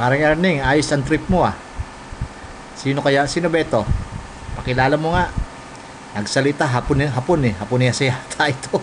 Parang Erning, ayos ang trip mo ah. Sino kaya? Sino ba ito? Pakilala mo nga. Nagsalita hapon eh, hapon eh. Hapon yata ito.